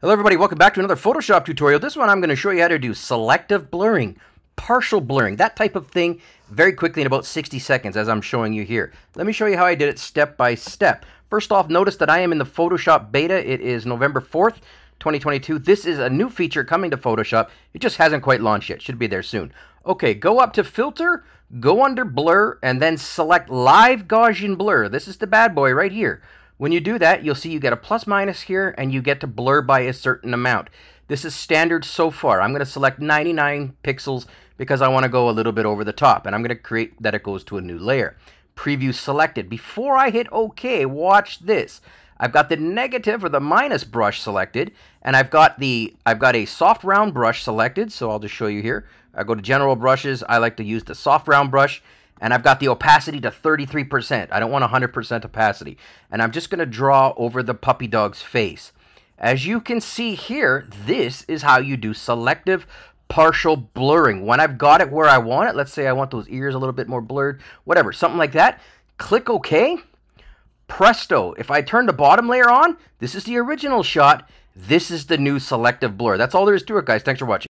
Hello everybody, welcome back to another Photoshop tutorial. This one I'm going to show you how to do selective blurring, partial blurring, that type of thing very quickly in about 60 seconds as I'm showing you here. Let me show you how I did it step by step. First off, notice that I am in the Photoshop beta. It is November 4th, 2022. This is a new feature coming to Photoshop. It just hasn't quite launched yet. Should be there soon. Okay, go up to Filter, go under Blur, and then select Live Gaussian Blur. This is the bad boy right here. When you do that, you'll see you get a plus minus here and you get to blur by a certain amount. This is standard so far. I'm going to select 99 pixels because I want to go a little bit over the top and I'm going to create that it goes to a new layer. Preview selected. Before I hit OK, watch this. I've got the negative or the minus brush selected and I've got the I've got a soft round brush selected so I'll just show you here. I go to general brushes. I like to use the soft round brush and I've got the opacity to 33%. I don't want 100% opacity. And I'm just going to draw over the puppy dog's face. As you can see here, this is how you do selective partial blurring. When I've got it where I want it, let's say I want those ears a little bit more blurred, whatever, something like that, click OK. Presto. If I turn the bottom layer on, this is the original shot. This is the new selective blur. That's all there is to it, guys. Thanks for watching.